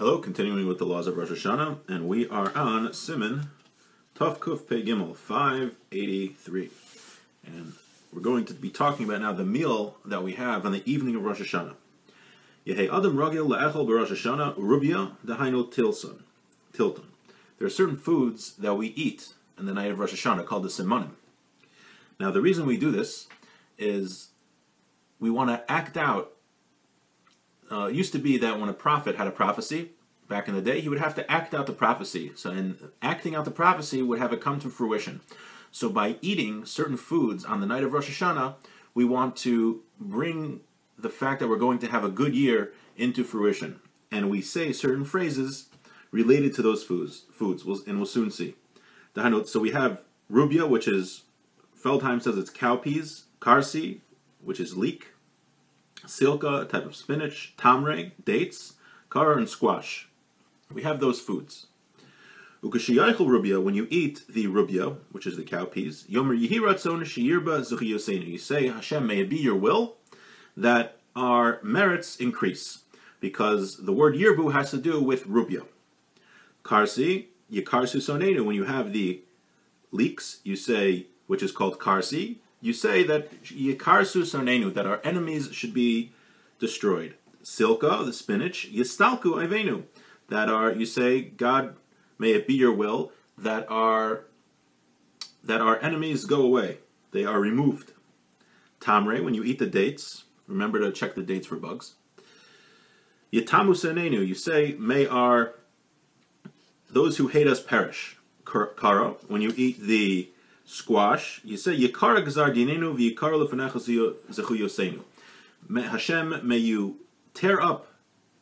Hello, continuing with the laws of Rosh Hashanah, and we are on Simon Tov Kuf Pei Gimel 583. And we're going to be talking about now the meal that we have on the evening of Rosh Hashanah. Adam Ragil Hashanah Rubia Tilson. Tilton. There are certain foods that we eat on the night of Rosh Hashanah called the Simonim. Now, the reason we do this is we want to act out uh, it used to be that when a prophet had a prophecy back in the day, he would have to act out the prophecy. So, and acting out the prophecy would have it come to fruition. So, by eating certain foods on the night of Rosh Hashanah, we want to bring the fact that we're going to have a good year into fruition. And we say certain phrases related to those foods. Foods, and we'll soon see. So we have rubia, which is Feldheim says it's cowpeas, karsi, which is leek, silka, a type of spinach, tamre, dates, kara, and squash. We have those foods. When you eat the rubia, which is the shiyirba zuchiyosenu. You say, Hashem, may it be your will that our merits increase. Because the word yirbu has to do with rubia. Karsi, yikarsu sonenu. When you have the leeks, you say, which is called karsi, you say that yikarsu sonenu, that our enemies should be destroyed. Silka, the spinach, yistalku avenu, that are you say, God, may it be your will that our that our enemies go away, they are removed. Tamre, when you eat the dates, remember to check the dates for bugs. Yitamu senenu, you say, may our those who hate us perish. Kara, when you eat the squash, you say, Yikara gazar dinenu v'yikara lefanecha zechu yosenu. Hashem, may you tear up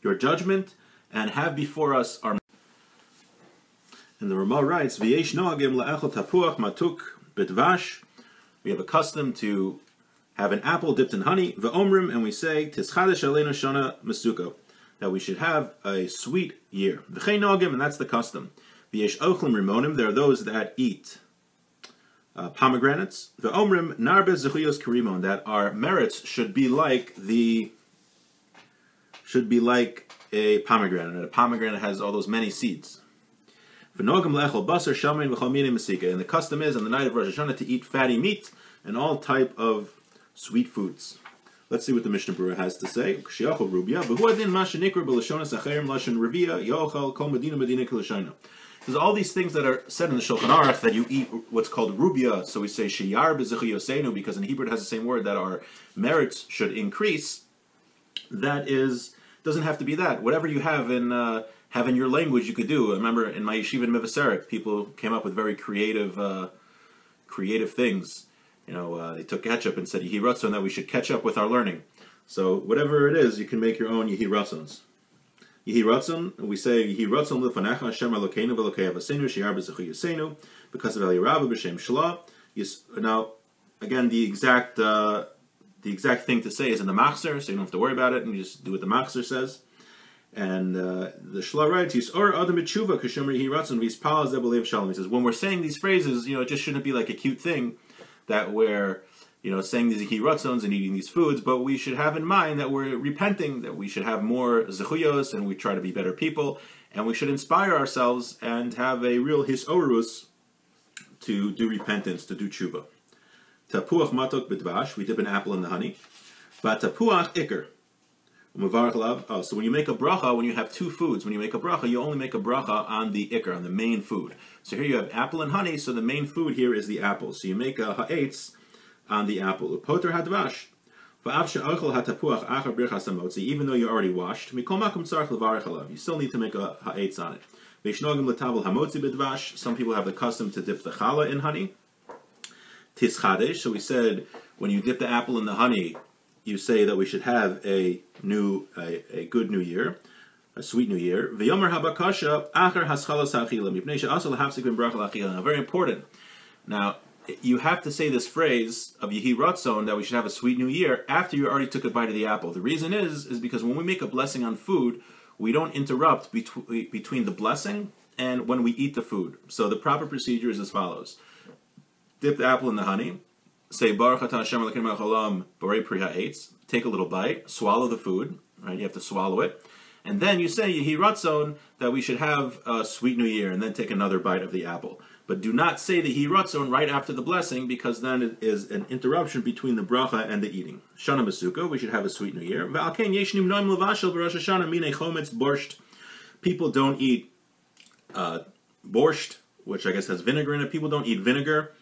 your judgment and have before us our. And the Ramah writes, V'yesh noagim la'echel tapuach matuk bitvash. We have a custom to have an apple dipped in honey, v'omrim, and we say, Tischadesh aleinu shana masuko, that we should have a sweet year. V'chein noagim, and that's the custom. V'yesh ochlim rimonim, there are those that eat uh, pomegranates. The omrim narbe zechuyos karimon that our merits should be like the should be like a pomegranate. A pomegranate has all those many seeds. And the custom is on the night of Rosh Hashanah to eat fatty meat and all type of sweet foods. Let's see what the Mishnah Berurah has to say. There's all these things that are said in the Shulchan Aruch that you eat what's called rubia. So we say sheyar yosenu because in Hebrew it has the same word that our merits should increase. That is doesn't have to be that. Whatever you have in uh, have in your language, you could do. I remember in my yeshiva in Mevaseret, people came up with very creative uh, creative things. You know, uh, they took ketchup and said yehi ratzon that we should catch up with our learning. So whatever it is, you can make your own yehi ratzons. Yehi Ratzon, we say Yehi Ratzon Lifanecha Hashem Elokeinu V'Elokei Avasenu Sheyar B'Zechu Yisenu because of Eliyarabba B'Shem Shlah. Now, again, the exact uh, the exact thing to say is in the Machzer, so you don't have to worry about it, and you just do what the Machzer says. And uh, the Shlah writes, Yisor AdamEtshuva Kashomer Yehi Ratzon V'Yispal Zebelev Shalom. He says, when we're saying these phrases, you know, it just shouldn't be like a cute thing that we're you know, saying these ratzons and eating these foods, but we should have in mind that we're repenting, that we should have more zechuyos, and we try to be better people, and we should inspire ourselves and have a real hisorus to do repentance, to do tshuva. Tapuach matok bidvash, we dip an apple in the honey. But tapuach ikar. Oh, so when you make a bracha, when you have two foods, when you make a bracha, you only make a bracha on the ikar, on the main food. So here you have apple and honey, so the main food here is the apple. So you make a ha'etz, on the apple. Poter hadvash. Even though you already washed, you still need to make a ha'etz on it. Some people have the custom to dip the challah in honey. So we said when you dip the apple in the honey, you say that we should have a new, a, a good new year, a sweet new year. Very important. Now, you have to say this phrase of Yehi Ratzon that we should have a sweet new year after you already took a bite of the apple. The reason is is because when we make a blessing on food, we don't interrupt between between the blessing and when we eat the food. So the proper procedure is as follows: dip the apple in the honey, say Baruch Atah Hashem Elokeinu melech haolam borei pri ha'etz, take a little bite, swallow the food. Right, you have to swallow it. And then you say Yehi Ratzon that we should have a sweet new year, and then take another bite of the apple. But do not say the Yehi Ratzon right after the blessing, because then it is an interruption between the bracha and the eating. Shana Masuka, we should have a sweet new year. People don't eat uh, borscht, which I guess has vinegar in it. People don't eat vinegar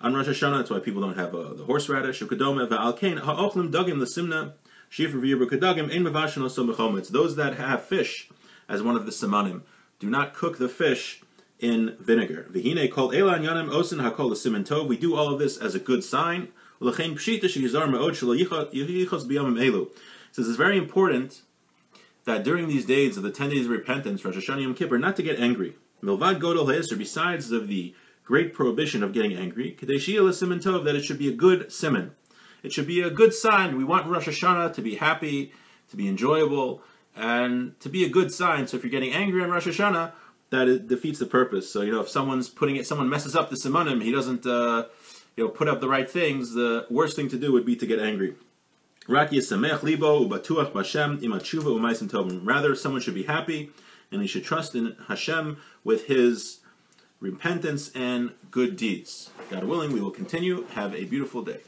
on Rosh Hashanah. That's why people don't have uh, the horseradish. Ukadome v'alken ha'ochlim dagim l'simna shifra v'yirba ein mevashin oso b'chometz. Those that have fish as one of the simanim do not cook the fish in vinegar. V'hine kol elan yanim osin hakol l'simen tov. We do all of this as a good sign. L'chein pshita sheyizar me'od shelo yichos b'yamim elu. Says it's very important that during these days of the 10 days of repentance, Rosh Hashanah Yom Kippur, not to get angry. Milvad Godol Ha'isr, besides of the great prohibition of getting angry, Kadeshia Simon Tov, that it should be a good simon. It should be a good sign. We want Rosh Hashanah to be happy, to be enjoyable, and to be a good sign. So if you're getting angry on Rosh Hashanah, that it defeats the purpose. So, you know, if someone's putting it, someone messes up the simonim, he doesn't, uh, you know, put up the right things, the worst thing to do would be to get angry. Rather, someone should be happy, and he should trust in Hashem with his repentance and good deeds. God willing, we will continue. Have a beautiful day.